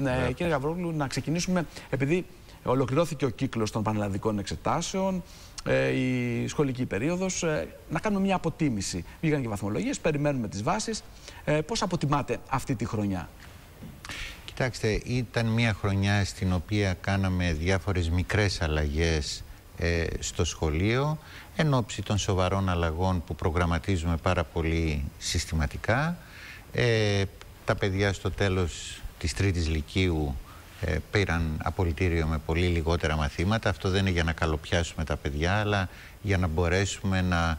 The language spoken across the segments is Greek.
ναι, κύριε Γαβρόγλου, να ξεκινήσουμε, επειδή ολοκληρώθηκε ο κύκλος των πανελλαδικών εξετάσεων, ε, η σχολική περίοδος, ε, να κάνουμε μια αποτίμηση. Βγήκαν και βαθμολογίες, περιμένουμε τις βάσεις. Ε, πώς αποτιμάτε αυτή τη χρονιά; Κοιτάξτε, ήταν μια χρονιά στην οποία κάναμε διάφορες μικρές αλλαγές ε, στο σχολείο εν ώψη των σοβαρών αλλαγών που προγραμματίζουμε πάρα πολύ συστηματικά. Ε, τα παιδιά στο τέλος της τρίτης λυκείου ε, πήραν απολυτήριο με πολύ λιγότερα μαθήματα. Αυτό δεν είναι για να καλοπιάσουμε τα παιδιά, αλλά για να μπορέσουμε να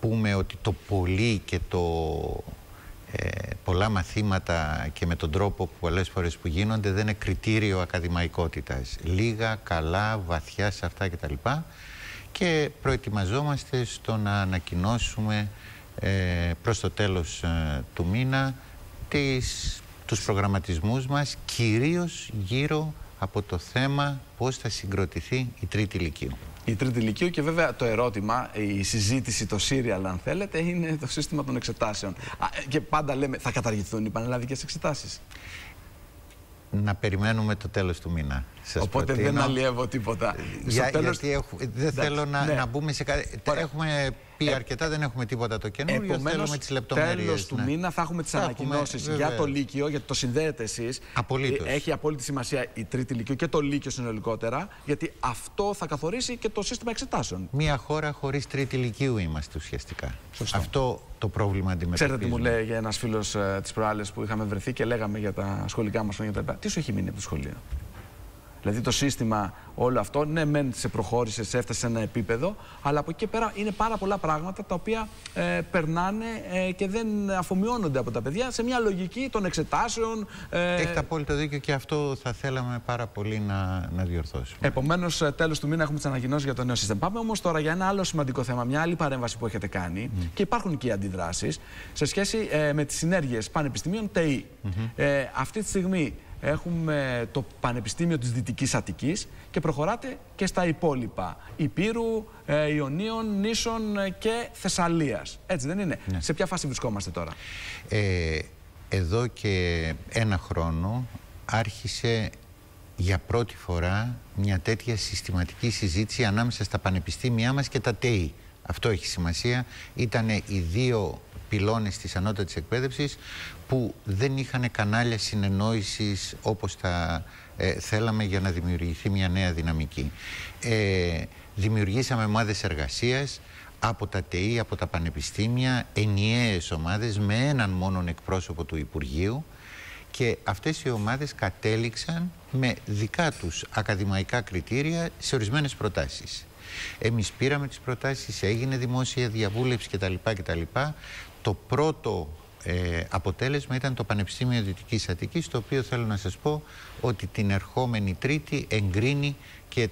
πούμε ότι το πολύ και το ε, πολλά μαθήματα και με τον τρόπο που πολλές φορές που γίνονται δεν είναι κριτήριο ακαδημαϊκότητας. Λίγα, καλά, βαθιά σε αυτά κτλ. Και προετοιμαζόμαστε στο να ανακοινώσουμε ε, προς το τέλος ε, του μήνα τις, τους προγραμματισμούς μας κυρίως γύρω από το θέμα πώς θα συγκροτηθεί η τρίτη ηλικίου η τρίτη ηλικίου και βέβαια το ερώτημα, η συζήτηση, το σύριαλ αν θέλετε, είναι το σύστημα των εξετάσεων. Και πάντα λέμε, θα καταργηθούν οι πανελλαδικές εξετάσεις. Να περιμένουμε το τέλος του μήνα. Σας Οπότε προτείνω. δεν αλλιεύω τίποτα. Για, τέλος... Γιατί δεν θέλω να, ναι. να μπούμε σε κάτι... Έχουμε πει ε, αρκετά, δεν έχουμε τίποτα το καινούριο. Επομένως, θέλουμε τις λεπτομέρειες. Τέλο του ναι. μήνα θα έχουμε τις ανακοινώσεις για το Λύκειο, γιατί το συνδέετε εσείς. Απολύτως. Ε, έχει απόλυτη σημασία η Τρίτη Λύκειο και το Λύκειο συνολικότερα, γιατί αυτό θα καθορίσει και το σύστημα εξετάσεων. Μια χώρα χωρίς Τρίτη Λυκείου είμαστε ουσιαστικά. Σωστό. Αυτό το πρόβλημα αντιμετωπίζουμε. Ξέρετε τι μου λέει για ένας φίλος ε, της προάλλες που είχαμε βρεθεί και λέγαμε για τα σχολικά μας χρόνια. Τι σου έχει μείνει από το σχολείο; Δηλαδή το σύστημα όλο αυτό, ναι, μεν σε προχώρησε, σε έφτασε σε ένα επίπεδο, αλλά από εκεί και πέρα είναι πάρα πολλά πράγματα τα οποία ε, περνάνε ε, και δεν αφομοιώνονται από τα παιδιά σε μια λογική των εξετάσεων. Ε... Έχετε απόλυτο δίκιο και αυτό θα θέλαμε πάρα πολύ να, να διορθώσουμε. Επομένως, ε, τέλος του μήνα έχουμε τις ανακοινώσεις για το νέο σύστημα. Πάμε όμως τώρα για ένα άλλο σημαντικό θέμα, μια άλλη παρέμβαση που έχετε κάνει και υπάρχουν και οι αντιδράσεις σε σχέση ε, με τις συνέργειες πανεπιστημίων ΤΕΗ. ε, αυτή τη στιγμή έχουμε το Πανεπιστήμιο της Δυτικής Αττικής και προχωράτε και στα υπόλοιπα Υπήρου, ε, Ιωνίων, Νήσων ε, και Θεσσαλίας. Έτσι δεν είναι; Ναι. Σε ποια φάση βρισκόμαστε τώρα; Ε, εδώ και ένα χρόνο άρχισε για πρώτη φορά μια τέτοια συστηματική συζήτηση ανάμεσα στα πανεπιστήμια μας και τα ΤΕΗ. Αυτό έχει σημασία. Ήταν οι δύο πυλώνες της ανώτατης εκπαίδευσης που δεν είχαν κανάλια συνεννόησης όπως θα ε, θέλαμε για να δημιουργηθεί μια νέα δυναμική. Ε, δημιουργήσαμε ομάδες εργασίας από τα ΤΕΗ, από τα πανεπιστήμια, ενιαίες ομάδες με έναν μόνον εκπρόσωπο του Υπουργείου και αυτές οι ομάδες κατέληξαν με δικά τους ακαδημαϊκά κριτήρια σε ορισμένες προτάσεις. Εμείς πήραμε τις προτάσεις, έγινε δημόσια διαβούλευση κτλ. κτλ. Το πρώτο ε, αποτέλεσμα ήταν το Πανεπιστήμιο Δυτικής Αττικής, το οποίο θέλω να σας πω ότι την ερχόμενη Τρίτη εγκρίνει και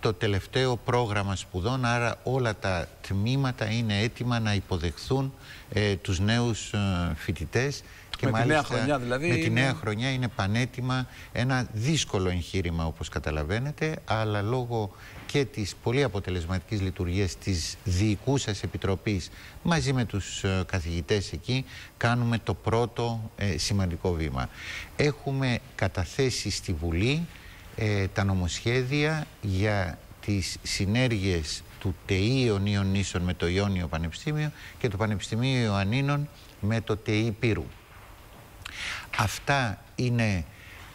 το τελευταίο πρόγραμμα σπουδών, άρα όλα τα τμήματα είναι έτοιμα να υποδεχθούν ε, τους νέους ε, φοιτητές και με μάλιστα, τη νέα χρονιά δηλαδή. Με τη νέα χρονιά είναι πανέτοιμα. Ένα δύσκολο εγχείρημα όπως καταλαβαίνετε, αλλά λόγω και της πολύ αποτελεσματικής λειτουργίας της διοικούσας επιτροπής μαζί με τους ε, καθηγητές εκεί κάνουμε το πρώτο ε, σημαντικό βήμα. Έχουμε καταθέσει στη Βουλή ε, τα νομοσχέδια για τις συνέργειες του ΤΕΗ Ιωνίων Νήσων με το Ιόνιο Πανεπιστήμιο και του Πανεπιστημίου Ιωαννίνων με το ΤΕΗ Πύρου. Αυτά είναι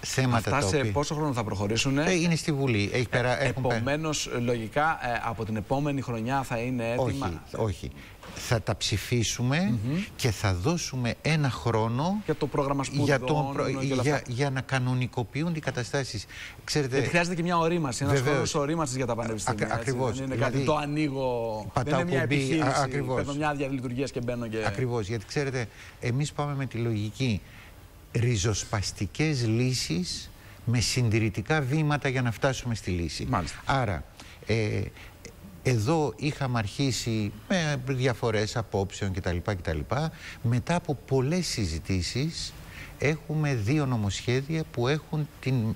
θέματα Αυτά σε πόσο χρόνο θα προχωρήσουν. Ε, είναι στη Βουλή. Έχει πέρα, ε, Επομένως, λογικά ε, από την επόμενη χρονιά θα είναι έτοιμα. Όχι, όχι. Θα τα ψηφίσουμε και θα δώσουμε ένα χρόνο για το πρόγραμμα σπουδών για, το για, για, να κανονικοποιούν οι καταστάσεις. Ξέρετε... χρειάζεται και μια ορίμαση, ένας χρόνος ορίμασης για τα πανεπιστήμια. Ακριβώς. Δεν είναι δηλαδή, κάτι το ανοίγω. δεν είναι μια επιχείρηση. Παίρνω μια άδεια λειτουργία και μπαίνω και. Ακριβώς. Γιατί ξέρετε, εμείς πάμε με τη λογική ριζοσπαστικές λύσεις με συντηρητικά βήματα για να φτάσουμε στη λύση. Μάλιστα. Άρα, ε, εδώ είχαμε αρχίσει με διαφορές απόψεων κτλ. κτλ. Μετά από πολλές συζητήσεις έχουμε δύο νομοσχέδια που έχουν την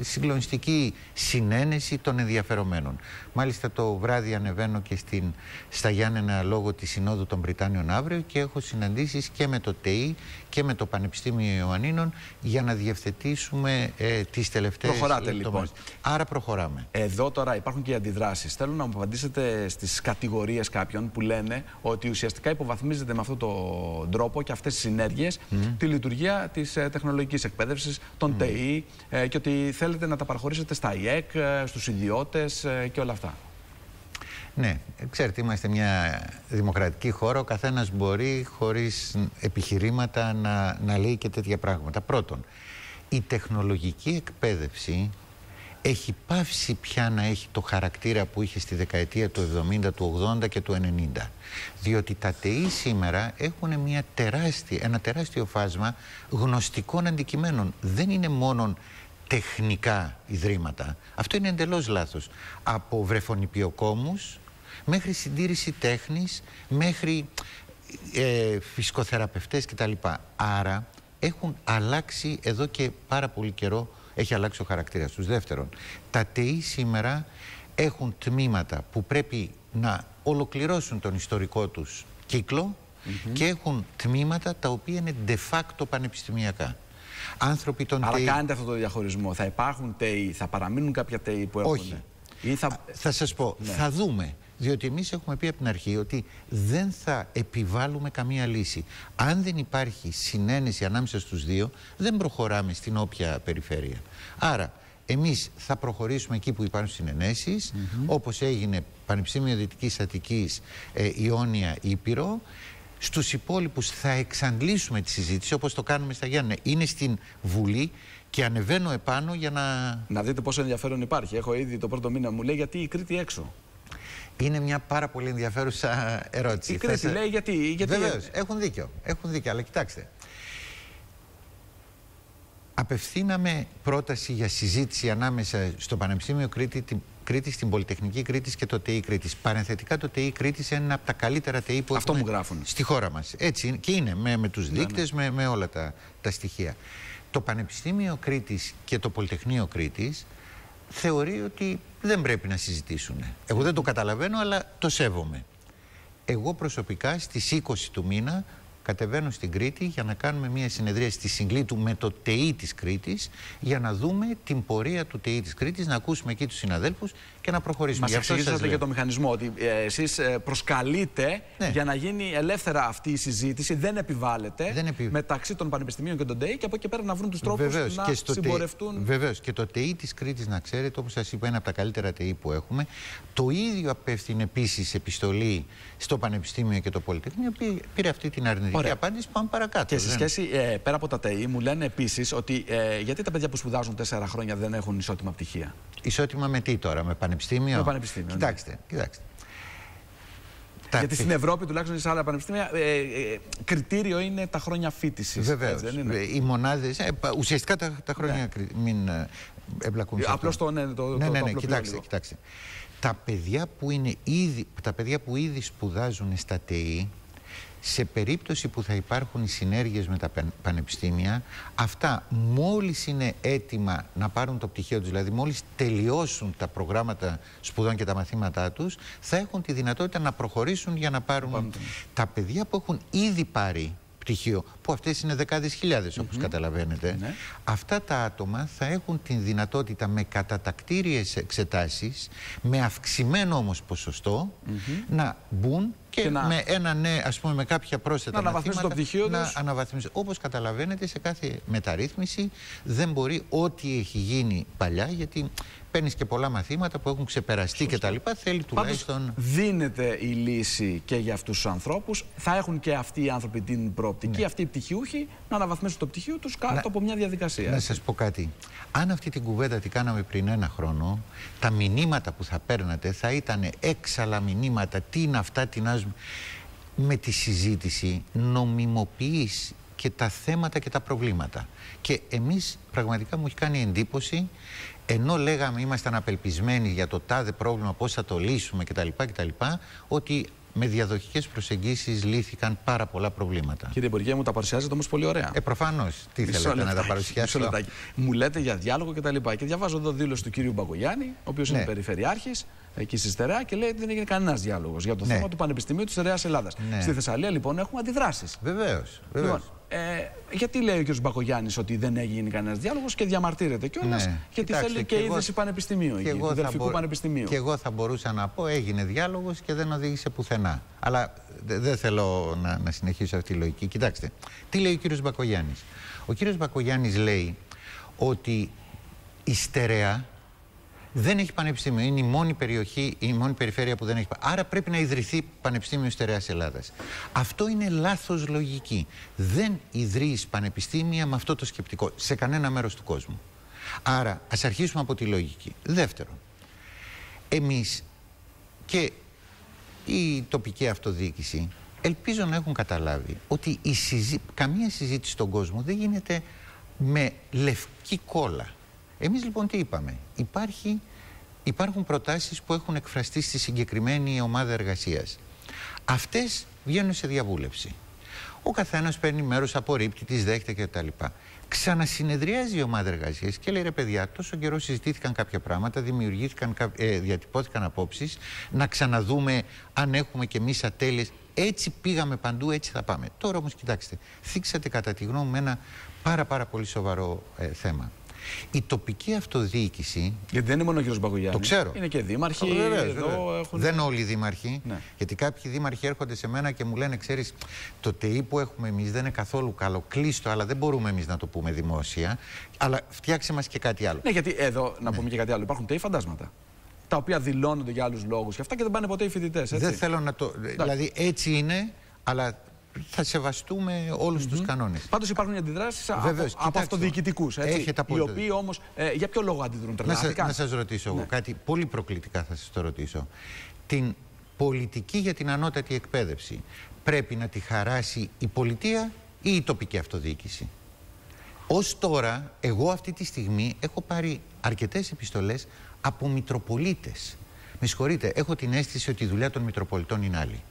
συγκλονιστική συνένεση των ενδιαφερομένων. Μάλιστα το βράδυ ανεβαίνω και στην, στα Γιάννενα λόγω της Συνόδου των Βρυτάνιων αύριο και έχω συναντήσεις και με το ΤΕΙ και με το Πανεπιστήμιο Ιωαννίνων για να διευθετήσουμε ε, τις τελευταίες Προχωράτε λοιπόν. Άρα προχωράμε. Εδώ τώρα υπάρχουν και οι αντιδράσεις. Θέλω να μου απαντήσετε στις κατηγορίες κάποιων που λένε ότι ουσιαστικά υποβαθμίζεται με αυτόν τον τρόπο και αυτές τις συνέργειες τη λειτουργία της ε, τεχνολογικής εκπαίδευσης, των ΤΕΙ ε, και ότι θέλετε να τα παραχωρήσετε στα ΙΕΚ, ε, στους ιδιώτες ε, και όλα αυτά. Ναι, ξέρετε, είμαστε μια δημοκρατική χώρα. Ο καθένας μπορεί χωρίς επιχειρήματα να, να λέει και τέτοια πράγματα. Πρώτον, η τεχνολογική εκπαίδευση έχει πάυσει πια να έχει το χαρακτήρα που είχε στη δεκαετία του 70, του 80 και του 90. Διότι τα ΤΕΗ σήμερα έχουν μια τεράστια, ένα τεράστιο φάσμα γνωστικών αντικειμένων. Δεν είναι μόνο τεχνικά ιδρύματα. Αυτό είναι εντελώς λάθος. Από βρεφονιπιοκόμους μέχρι συντήρηση τέχνης, μέχρι ε, φυσικοθεραπευτές κτλ. Άρα έχουν αλλάξει εδώ και πάρα πολύ καιρό έχει αλλάξει ο χαρακτήρας τους. Δεύτερον, τα ΤΕΗ σήμερα έχουν τμήματα που πρέπει να ολοκληρώσουν τον ιστορικό τους κύκλο και έχουν τμήματα τα οποία είναι de facto πανεπιστημιακά. Άνθρωποι των Άρα κάνετε αυτό το διαχωρισμό. Θα υπάρχουν ΤΕΗ, θα παραμείνουν κάποια ΤΕΗ που έχουν. Όχι. θα... θα σας πω, ναι. θα δούμε. Διότι εμείς έχουμε πει από την αρχή ότι δεν θα επιβάλλουμε καμία λύση. Αν δεν υπάρχει συνένεση ανάμεσα στους δύο, δεν προχωράμε στην όποια περιφέρεια. Άρα, εμείς θα προχωρήσουμε εκεί που υπάρχουν συνενέσεις, mm -hmm. όπως έγινε Πανεπιστήμιο Δυτικής Αττικής, ε, Ιόνια, Ήπειρο, στους υπόλοιπους θα εξαντλήσουμε τη συζήτηση όπως το κάνουμε στα Γιάννη. Είναι στην Βουλή και ανεβαίνω επάνω για να... Να δείτε πόσο ενδιαφέρον υπάρχει. Έχω ήδη το πρώτο μήνα μου λέει γιατί η Κρήτη έξω. Είναι μια πάρα πολύ ενδιαφέρουσα ερώτηση. Η Κρήτη λέει γιατί... γιατί... Βεβαίως, έχουν δίκιο. Έχουν δίκιο, αλλά κοιτάξτε. Απευθύναμε πρόταση για συζήτηση ανάμεσα στο Πανεπιστήμιο Κρήτη, την Κρήτης, στην Πολυτεχνική Κρήτης και το ΤΕΙ Κρήτης. Παρενθετικά, το ΤΕΙ Κρήτης είναι ένα από τα καλύτερα ΤΕΙ που Αυτό μου γράφουν. στη χώρα μας. Έτσι και είναι με, με τους δείκτες, ναι, ναι. με, με όλα τα, τα στοιχεία. Το Πανεπιστήμιο Κρήτης και το Πολυτεχνείο Κρήτης θεωρεί ότι δεν πρέπει να συζητήσουν. Εγώ δεν το καταλαβαίνω, αλλά το σέβομαι. Εγώ προσωπικά στις 20 του μήνα κατεβαίνω στην Κρήτη για να κάνουμε μια συνεδρία στη Συγκλήτου με το ΤΕΗ της Κρήτης για να δούμε την πορεία του ΤΕΗ της Κρήτης, να ακούσουμε εκεί τους συναδέλφους και να προχωρήσουμε. Μας εξηγήσατε για το μηχανισμό ότι ε, εσείς ε, προσκαλείτε ναι. για να γίνει ελεύθερα αυτή η συζήτηση, δεν επιβάλλεται δεν επι... μεταξύ των πανεπιστημίων και των ΤΕΗ και από εκεί πέρα να βρουν τους τρόπους να και συμπορευτούν. Βεβαίως και το ΤΕΗ της Κρήτης να ξέρετε, όπως σας είπα, είναι από τα καλύτερα ΤΕΗ που έχουμε. Το ίδιο απέφτεινε επίσης επιστολή στο Πανεπιστήμιο και το Πολυτεχνείο, πήρε αυτή την αρνητική Ωραία. απάντηση. Πάμε παρακάτω. Και σε σχέση ε, πέρα από τα ΤΕΗ, μου λένε επίσης ότι ε, γιατί τα παιδιά που σπουδάζουν τέσσερα χρόνια δεν έχουν ισότιμα πτυχία; Ισότιμα με τι τώρα, με πανεπιστήμιο; Με πανεπιστήμιο. Ναι. Κοιτάξτε, ναι. κοιτάξτε. Γιατί στην Ευρώπη, τουλάχιστον σε άλλα πανεπιστήμια, ε, ε, κριτήριο είναι τα χρόνια φίτηση. Βεβαίως. Οι μονάδες. Ε, ουσιαστικά τα, τα χρόνια. Ναι. Μην ε, εμπλακούν. Απλώς το, ναι, το, ναι, ναι, ναι, κοιτάξτε, κοιτάξτε. Τα παιδιά, που είναι ήδη, τα παιδιά που ήδη σπουδάζουν στα ΤΕΗ, σε περίπτωση που θα υπάρχουν οι συνέργειες με τα πανεπιστήμια, αυτά μόλις είναι έτοιμα να πάρουν το πτυχίο τους, δηλαδή μόλις τελειώσουν τα προγράμματα σπουδών και τα μαθήματά τους, θα έχουν τη δυνατότητα να προχωρήσουν για να πάρουν... Τα παιδιά που έχουν ήδη πάρει πτυχίο, που αυτές είναι δεκάδες χιλιάδες όπως καταλαβαίνετε, ναι. αυτά τα άτομα θα έχουν την δυνατότητα με κατατακτήριες εξετάσεις, με αυξημένο όμως ποσοστό, να μπουν και, με ένα ναι, ας πούμε, με κάποια πρόσθετα να μαθήματα, το πτυχίο να αναβαθμίσουν. Όπως καταλαβαίνετε, σε κάθε μεταρρύθμιση δεν μπορεί ό,τι έχει γίνει παλιά, γιατί παίρνεις και πολλά μαθήματα που έχουν ξεπεραστεί κτλ. Θέλει τουλάχιστον. Πάντως, δίνεται η λύση και για αυτούς τους ανθρώπους. Θα έχουν και αυτοί οι άνθρωποι την προοπτική, ναι. αυτοί οι πτυχιούχοι, να αναβαθμίσουν το πτυχίο τους κάτω από μια διαδικασία. Να σας πω κάτι. Αν αυτή την κουβέντα τη κάναμε πριν ένα χρόνο, τα μηνύματα που θα παίρνατε θα ήταν έξαλα μηνύματα. Τι είναι αυτά, τι να με τη συζήτηση νομιμοποιείς και τα θέματα και τα προβλήματα. Και εμείς πραγματικά μου έχει κάνει εντύπωση ενώ λέγαμε ήμασταν απελπισμένοι για το τάδε πρόβλημα, πώς θα το λύσουμε κτλ. κτλ ότι με διαδοχικές προσεγγίσεις λύθηκαν πάρα πολλά προβλήματα. Κύριε Υπουργέ, μου τα παρουσιάζετε όμως πολύ ωραία. Ε, προφανώς. Τι Μισό θέλετε να τα παρουσιάσετε. Μου λέτε για διάλογο κτλ. Και, και διαβάζω εδώ δήλωση του κύριου Μπαγκογιάννη, ο οποίος ναι. είναι περιφερειάρχης εκεί στη Στερεά και λέει ότι δεν έγινε κανένας διάλογος για το ναι. θέμα του Πανεπιστημίου της Στερεάς Ελλάδας. Ναι. Στη Θεσσαλία λοιπόν έχουμε αντιδράσεις. Βεβαίως. Λοιπόν, ε, γιατί λέει ο κ. Μπακογιάννης ότι δεν έγινε κανένας διάλογος και διαμαρτύρεται κιόλας, ναι. γιατί Κοιτάξτε, θέλει και, και είδηση πανεπιστημίου, και εγώ του πανεπιστημίου. Και εγώ θα μπορούσα να πω έγινε διάλογος και δεν οδήγησε πουθενά. Αλλά δεν θέλω να, να συνεχίσω αυτή τη λογική. Κοιτάξτε, τι λέει ο κ. Μπακογιάννης; Ο κ. Μπακογιάννης λέει ότι η στερεά δεν έχει πανεπιστήμιο. Είναι η μόνη περιοχή, η μόνη περιφέρεια που δεν έχει. Άρα πρέπει να ιδρυθεί Πανεπιστήμιο Στερεά Ελλάδας. Αυτό είναι λάθος λογική. Δεν ιδρύεις πανεπιστήμια με αυτό το σκεπτικό σε κανένα μέρος του κόσμου. Άρα ας αρχίσουμε από τη λογική. Δεύτερον, εμείς και η τοπική αυτοδιοίκηση ελπίζω να έχουν καταλάβει ότι η καμία συζήτηση στον κόσμο δεν γίνεται με λευκή κόλλα. Εμείς λοιπόν τι είπαμε; Υπάρχει, υπάρχουν προτάσεις που έχουν εκφραστεί στη συγκεκριμένη ομάδα εργασίας. Αυτές βγαίνουν σε διαβούλευση. Ο καθένας παίρνει μέρος, απορρίπτει, τις δέχεται κτλ. Ξανασυνεδριάζει η ομάδα εργασίας και λέει ρε παιδιά, τόσο καιρό συζητήθηκαν κάποια πράγματα, δημιουργήθηκαν, ε, διατυπώθηκαν απόψεις, να ξαναδούμε αν έχουμε κι εμείς ατέλειες. Έτσι πήγαμε παντού, έτσι θα πάμε. Τώρα όμως, κοιτάξτε, θίξατε κατά τη γνώμη μου ένα πάρα, πάρα πολύ σοβαρό ε, θέμα. Η τοπική αυτοδιοίκηση. Γιατί δεν είναι μόνο ο κ. Μπαγκογιάννη. Το ξέρω. Είναι και δήμαρχοι. εδώ Έχουν... Δεν όλοι οι δήμαρχοι. Ναι. Γιατί κάποιοι δήμαρχοι έρχονται σε μένα και μου λένε: Ξέρεις, το ΤΕΙ που έχουμε εμείς δεν είναι καθόλου καλό. Κλείστο, αλλά δεν μπορούμε εμείς να το πούμε δημόσια. Αλλά φτιάξε μας και κάτι άλλο. Ναι, γιατί εδώ, να ναι. πούμε και κάτι άλλο, υπάρχουν ΤΕΙ φαντάσματα τα οποία δηλώνονται για άλλους λόγους και αυτά και δεν πάνε ποτέ οι φοιτητές. Δεν θέλω να το. Δηλαδή έτσι είναι, αλλά θα σεβαστούμε όλους mm -hmm. του κανόνες. Πάντως υπάρχουν αντιδράσεις από, από αυτοδιοικητικούς. Οι οποίοι όμως. Ε, για ποιο λόγο αντιδρούν τρελαθικά. Να σας ρωτήσω ναι. εγώ κάτι πολύ προκλητικά θα σας το ρωτήσω. Την πολιτική για την ανώτατη εκπαίδευση πρέπει να τη χαράσει η πολιτεία ή η τοπική αυτοδιοίκηση; Ω τώρα, εγώ αυτή τη στιγμή έχω πάρει αρκετές επιστολές από Μητροπολίτες. Με συγχωρείτε, έχω την αίσθηση ότι η δουλειά των Μητροπολιτών είναι άλλη.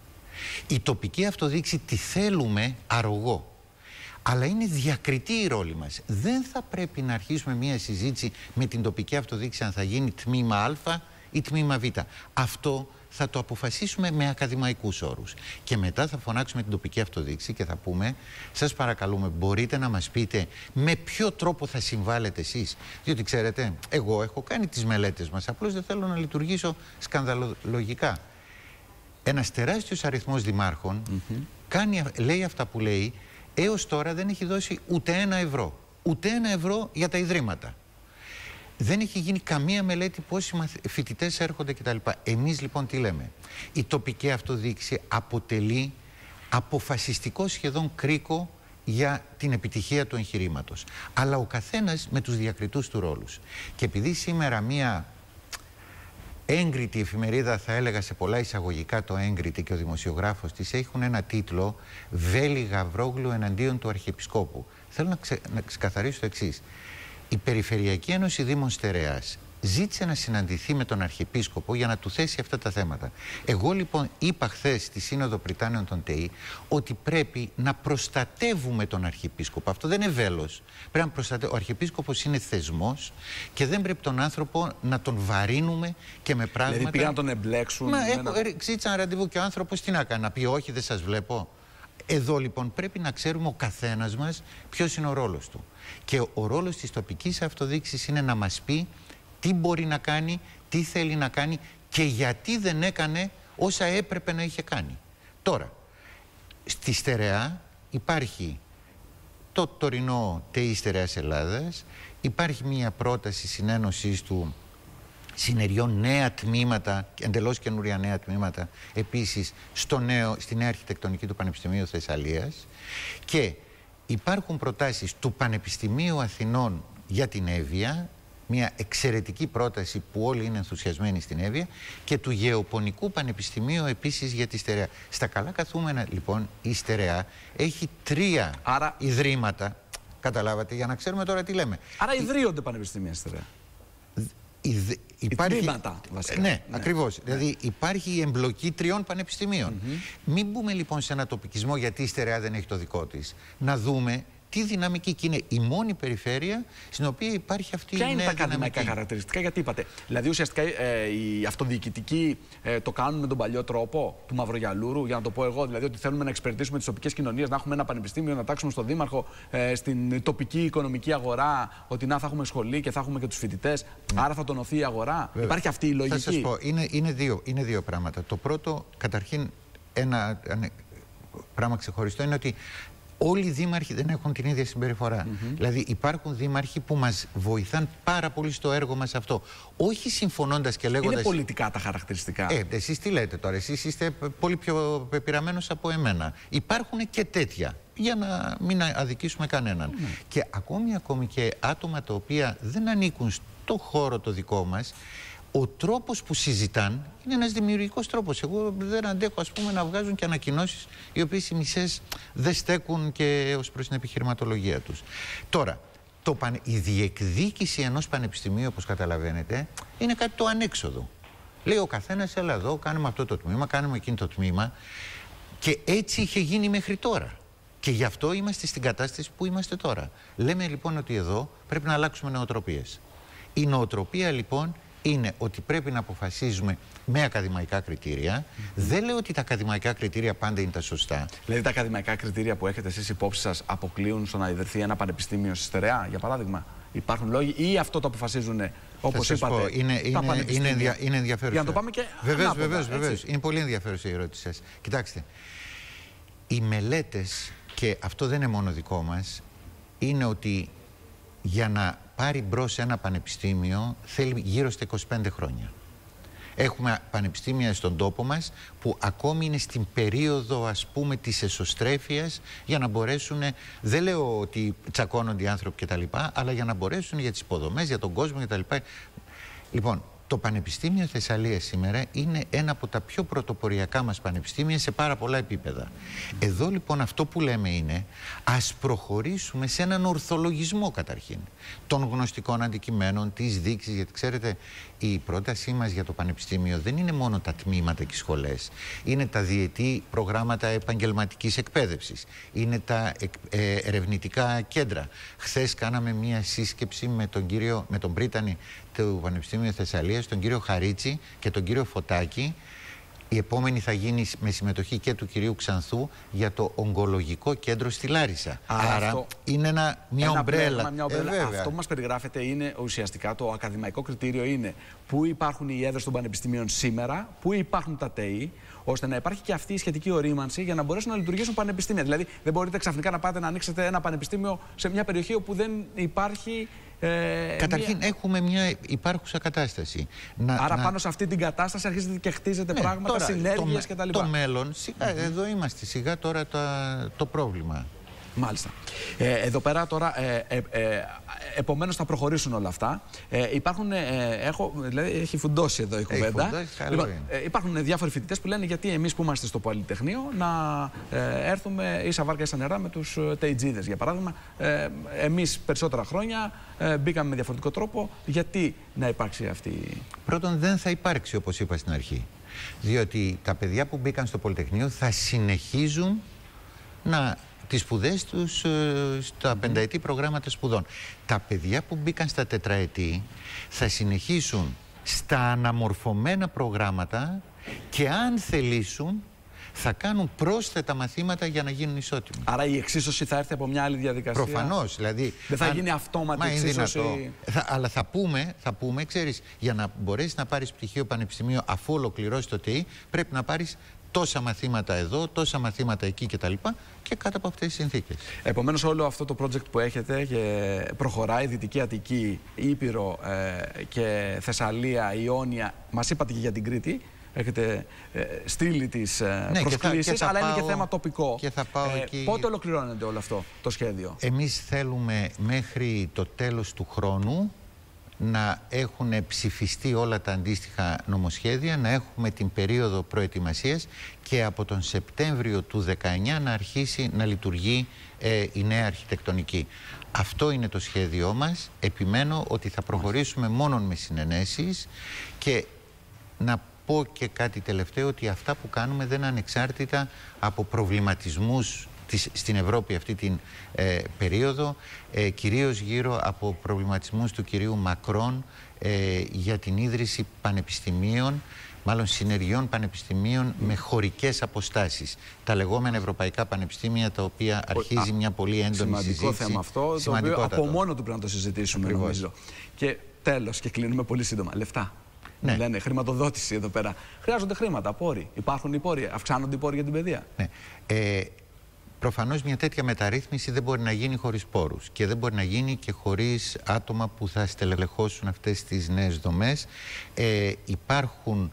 Η τοπική αυτοδίκηση τη θέλουμε αρρωγό. Αλλά είναι διακριτή η ρόλη μας. Δεν θα πρέπει να αρχίσουμε μια συζήτηση με την τοπική αυτοδίκηση αν θα γίνει τμήμα Α ή τμήμα Β. Αυτό θα το αποφασίσουμε με ακαδημαϊκούς όρους. Και μετά θα φωνάξουμε την τοπική αυτοδίκηση και θα πούμε σας παρακαλούμε μπορείτε να μας πείτε με ποιο τρόπο θα συμβάλλετε εσείς. Διότι ξέρετε εγώ έχω κάνει τις μελέτες μας απλώς δεν θέλω να λειτουργήσω σκανδαλολογικά ένας τεράστιος αριθμός δημάρχων κάνει, λέει αυτά που λέει έως τώρα δεν έχει δώσει ούτε ένα ευρώ. Ούτε ένα ευρώ για τα ιδρύματα. Δεν έχει γίνει καμία μελέτη πόσοι φοιτητές έρχονται κτλ. Εμείς λοιπόν τι λέμε; Η τοπική αυτοδιοίκηση αποτελεί αποφασιστικό σχεδόν κρίκο για την επιτυχία του εγχειρήματος. Αλλά ο καθένας με τους διακριτούς του ρόλους. Και επειδή σήμερα μία έγκριτη εφημερίδα, θα έλεγα σε πολλά εισαγωγικά το έγκριτη και ο δημοσιογράφος της έχουν ένα τίτλο «Βέλη Γαβρόγλου εναντίον του Αρχιεπισκόπου». Θέλω να, ξε, να ξεκαθαρίσω το εξής. Η Περιφερειακή Ένωση Δήμων Στερεάς ζήτησε να συναντηθεί με τον Αρχιεπίσκοπο για να του θέσει αυτά τα θέματα. Εγώ λοιπόν είπα χθες στη Σύνοδο Πριτάνεων των ΤΕΗ ότι πρέπει να προστατεύουμε τον Αρχιεπίσκοπο. Αυτό δεν είναι βέλος. Πρέπει να προστατεύουμε. Ο Αρχιεπίσκοπος είναι θεσμός και δεν πρέπει τον άνθρωπο να τον βαρύνουμε και με πράγματα. Δηλαδή πήγαν να τον εμπλέξουν. Μα έχω, ένα... ζήτησαν ραντεβού και ο άνθρωπος τι να κάνει, να πει Όχι, δεν σας βλέπω. Εδώ λοιπόν πρέπει να ξέρουμε ο καθένας μας ποιος είναι ο ρόλος του. Και ο ρόλος της τοπικής αυτοδιοίκησης είναι να μας πει τι μπορεί να κάνει, τι θέλει να κάνει και γιατί δεν έκανε όσα έπρεπε να είχε κάνει. Τώρα, στη Στερεά υπάρχει το τωρινό ΤΕΙ Στερεάς Ελλάδας, υπάρχει μια πρόταση συνένωσης του συνεριών νέα τμήματα, εντελώς καινούρια νέα τμήματα, επίσης στο νέο, στη νέα αρχιτεκτονική του Πανεπιστημίου Θεσσαλίας και υπάρχουν προτάσεις του Πανεπιστημίου Αθηνών για την Εύβοια, μια εξαιρετική πρόταση που όλοι είναι ενθουσιασμένοι στην Εύβοια και του Γεωπονικού Πανεπιστημίου επίσης για τη Στερεά. Στα καλά καθούμενα λοιπόν η Στερεά έχει τρία Άρα... ιδρύματα, καταλάβατε, για να ξέρουμε τώρα τι λέμε. Άρα ιδρύονται πανεπιστήμια Στερεά. Υπάρχει... Τμήματα, βασικά. Ναι, ναι. ακριβώς. Δηλαδή υπάρχει η εμπλοκή τριών πανεπιστημίων. Μην μπούμε λοιπόν σε ένα τοπικισμό γιατί η στερεά δεν έχει το δικό της. Να δούμε τι δυναμική και είναι η μόνη περιφέρεια στην οποία υπάρχει αυτή Ποια η νέα είναι τα ακαδημαϊκά χαρακτηριστικά, γιατί είπατε. Δηλαδή ουσιαστικά ε, οι αυτοδιοικητικοί ε, το κάνουν με τον παλιό τρόπο του Μαυρογιαλούρου, για να το πω εγώ. Δηλαδή ότι θέλουμε να εξυπηρετήσουμε τις τοπικές κοινωνίες, να έχουμε ένα πανεπιστήμιο, να τάξουμε στον Δήμαρχο, ε, στην τοπική οικονομική αγορά, ότι να θα έχουμε σχολή και θα έχουμε και τους φοιτητές. Ναι. Άρα θα τονωθεί η αγορά. Βέβαια. Υπάρχει αυτή η λογική. Θα σας πω, είναι, είναι, δύο, είναι δύο πράγματα. Το πρώτο, καταρχήν, ένα, ένα πράγμα ξεχωριστό είναι ότι όλοι οι δήμαρχοι δεν έχουν την ίδια συμπεριφορά. Δηλαδή υπάρχουν δήμαρχοι που μας βοηθάν πάρα πολύ στο έργο μας αυτό. Όχι συμφωνώντας και λέγοντας... Είναι πολιτικά τα χαρακτηριστικά. Ε, εσείς τι λέτε τώρα, εσείς είστε πολύ πιο πεπειραμένος από εμένα. Υπάρχουν και τέτοια για να μην αδικήσουμε κανέναν. Ναι. Και ακόμη ακόμη και άτομα τα οποία δεν ανήκουν στο χώρο το δικό μας ο τρόπος που συζητάν είναι ένας δημιουργικός τρόπος. Εγώ δεν αντέχω ας πούμε να βγάζουν και ανακοινώσεις οι οποίες οι μισές δεν στέκουν και ως προς την επιχειρηματολογία τους. Τώρα, το, η διεκδίκηση ενός πανεπιστημίου όπως καταλαβαίνετε είναι κάτι το ανέξοδο. Λέει ο καθένας έλα εδώ, κάνουμε αυτό το τμήμα, κάνουμε εκείνο το τμήμα και έτσι είχε γίνει μέχρι τώρα. Και γι' αυτό είμαστε στην κατάσταση που είμαστε τώρα. Λέμε λοιπόν ότι εδώ πρέπει να αλλάξουμε νοοτροπίες. Η νοοτροπία λοιπόν είναι ότι πρέπει να αποφασίζουμε με ακαδημαϊκά κριτήρια. Δεν λέω ότι τα ακαδημαϊκά κριτήρια πάντα είναι τα σωστά. Δηλαδή, τα ακαδημαϊκά κριτήρια που έχετε εσείς υπόψη σας αποκλείουν στο να ιδρυθεί ένα πανεπιστήμιο στη Στερεά, για παράδειγμα; Υπάρχουν λόγοι ή αυτό το αποφασίζουν όπως είπατε. Πω, είναι, είναι, είναι, ενδια, είναι ενδιαφέρον. Για να το πάμε και. Βεβαίως, βεβαίως. Βεβαίως. Είναι πολύ ενδιαφέρουσα η ερώτηση σας. Κοιτάξτε. Οι μελέτες, και αυτό δεν είναι μόνο δικό μας, είναι ότι για να πάρει μπρος ένα πανεπιστήμιο θέλει γύρω στα 25 χρόνια. Έχουμε πανεπιστήμια στον τόπο μας που ακόμη είναι στην περίοδο ας πούμε της εσωστρέφειας για να μπορέσουν, δεν λέω ότι τσακώνονται οι άνθρωποι κτλ, αλλά για να μπορέσουν για τις υποδομές, για τον κόσμο κτλ. Λοιπόν, το Πανεπιστήμιο Θεσσαλίας σήμερα είναι ένα από τα πιο πρωτοποριακά μας πανεπιστήμια σε πάρα πολλά επίπεδα. Εδώ λοιπόν αυτό που λέμε είναι ας προχωρήσουμε σε έναν ορθολογισμό καταρχήν των γνωστικών αντικειμένων, της δείξης, γιατί ξέρετε η πρότασή μας για το Πανεπιστήμιο δεν είναι μόνο τα τμήματα και οι σχολές. Είναι τα διετή προγράμματα επαγγελματικής εκπαίδευσης. Είναι τα ε, ερευνητικά κέντρα. Χθες κάναμε μία σύσκεψη με τον, κύριο, με τον Πρίτανη του Πανεπιστήμιου Θεσσαλίας, τον κύριο Χαρίτσι και τον κύριο Φωτάκη. Η επόμενη θα γίνει με συμμετοχή και του κυρίου Ξανθού για το ογκολογικό κέντρο στη Λάρισα. Άρα αυτό... είναι ένα, μια ένα ομπρέλα. μια ομπρέλα. Ε, αυτό που μας περιγράφεται είναι ουσιαστικά το ακαδημαϊκό κριτήριο είναι πού υπάρχουν οι έδρες των πανεπιστημίων σήμερα, πού υπάρχουν τα ΤΕΗ, ώστε να υπάρχει και αυτή η σχετική ορίμανση για να μπορέσουν να λειτουργήσουν πανεπιστήμια. Δηλαδή, δεν μπορείτε ξαφνικά να πάτε να ανοίξετε ένα πανεπιστήμιο σε μια περιοχή όπου δεν υπάρχει ε, Καταρχήν μια... έχουμε μια υπάρχουσα κατάσταση. Να, Άρα να... πάνω σε αυτή την κατάσταση αρχίζετε και χτίζετε ναι, πράγματα, συνέργειες κτλ. Το μέλλον, σιγά, mm -hmm. εδώ είμαστε, σιγά τώρα το, το πρόβλημα. Μάλιστα. Ε, εδώ πέρα τώρα, ε, ε, ε, επομένως θα προχωρήσουν όλα αυτά. Ε, υπάρχουν, ε, έχω, δηλαδή έχει φουντώσει εδώ η κουβέντα. Λοιπόν, ε, υπάρχουν διάφοροι φοιτητές που λένε γιατί εμείς που είμαστε στο Πολυτεχνείο να ε, έρθουμε ίσα βάρκα ίσα νερά με τους τεϊτζίδες. Για παράδειγμα, ε, εμείς περισσότερα χρόνια ε, μπήκαμε με διαφορετικό τρόπο. Γιατί να υπάρξει αυτή... Πρώτον δεν θα υπάρξει όπως είπα στην αρχή. Διότι τα παιδιά που μπήκαν στο Πολυτεχνείο θα συνεχίζουν να τις σπουδές τους ε, στα πενταετή προγράμματα σπουδών. Τα παιδιά που μπήκαν στα τετραετή θα συνεχίσουν στα αναμορφωμένα προγράμματα και αν θελήσουν θα κάνουν πρόσθετα μαθήματα για να γίνουν ισότιμοι. Άρα η εξίσωση θα έρθει από μια άλλη διαδικασία; Προφανώς. Δηλαδή, Δεν θα γίνει αυτόματη εξίσωση; Θα, αλλά θα πούμε, θα πούμε ξέρεις, για να μπορέσεις να πάρεις πτυχίο πανεπιστημίου αφού ολοκληρώσεις το ΤΕΙ, πρέπει να πάρεις τόσα μαθήματα εδώ, τόσα μαθήματα εκεί κτλ. Και, και κάτω από αυτές τις συνθήκες. Επομένως όλο αυτό το project που έχετε και προχωράει, Δυτική Αττική, Ήπειρο ε, και Θεσσαλία, Ιόνια, μας είπατε και για την Κρήτη, έχετε ε, στείλει τις ε, ναι, προσκλήσεις, αλλά είναι και θέμα τοπικό. Και θα πάω ε, εκεί... Πότε ολοκληρώνεται όλο αυτό το σχέδιο; Εμείς θέλουμε μέχρι το τέλος του χρόνου να έχουν ψηφιστεί όλα τα αντίστοιχα νομοσχέδια, να έχουμε την περίοδο προετοιμασίας και από τον Σεπτέμβριο του 19 να αρχίσει να λειτουργεί ε, η νέα αρχιτεκτονική. Αυτό είναι το σχέδιό μας. Επιμένω ότι θα προχωρήσουμε μόνο με συνενέσεις και να πω και κάτι τελευταίο ότι αυτά που κάνουμε δεν είναι ανεξάρτητα από προβληματισμούς στην Ευρώπη αυτή την ε, περίοδο, ε, κυρίως γύρω από προβληματισμούς του κυρίου Μακρόν ε, για την ίδρυση πανεπιστημίων, μάλλον συνεργειών πανεπιστημίων με χωρικές αποστάσεις. Τα λεγόμενα ευρωπαϊκά πανεπιστήμια, τα οποία αρχίζει μια πολύ έντονη Σημαντικό συζήτηση. Σημαντικό θέμα αυτό, το οποίο από μόνο του πρέπει να το συζητήσουμε, Ακριβώς. νομίζω. Και τέλος, και κλείνουμε πολύ σύντομα, λεφτά. Ναι. Λένε χρηματοδότηση εδώ πέρα. Χρειάζονται χρήματα, πόροι. Υπάρχουν οι πόροι, αυξάνονται οι πόροι για την παιδεία. Ναι. Ε, Προφανώς μια τέτοια μεταρρύθμιση δεν μπορεί να γίνει χωρίς πόρους και δεν μπορεί να γίνει και χωρίς άτομα που θα στελεχώσουν αυτές τις νέες δομές. Ε, υπάρχουν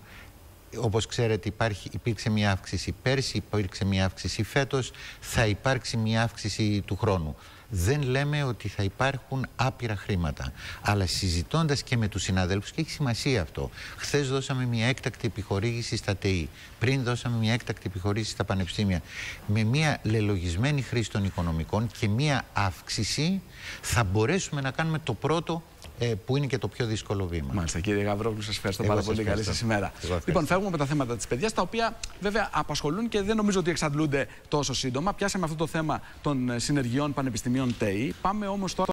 όπως ξέρετε υπάρχει, υπήρξε μια αύξηση πέρσι, υπήρξε μια αύξηση φέτος, θα υπάρξει μια αύξηση του χρόνου. Δεν λέμε ότι θα υπάρχουν άπειρα χρήματα. Αλλά συζητώντας και με τους συναδέλφους, και έχει σημασία αυτό. Χθες δώσαμε μια έκτακτη επιχορήγηση στα ΤΕΗ. Πριν δώσαμε μια έκτακτη επιχορήγηση στα πανεπιστήμια. Με μια λελογισμένη χρήση των οικονομικών και μια αύξηση θα μπορέσουμε να κάνουμε το πρώτο ε, που είναι και το πιο δύσκολο βήμα. Μάλιστα, κύριε Γαβρόγλου, σας ευχαριστώ πάρα πολύ. Καλή σας ημέρα. Λοιπόν, φεύγουμε από τα θέματα της παιδεία, τα οποία βέβαια απασχολούν και δεν νομίζω ότι εξαντλούνται τόσο σύντομα. Πιάσαμε αυτό το θέμα των συνεργειών πανεπιστημίων ΤΕΗ. Πάμε όμως τώρα.